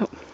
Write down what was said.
Oh.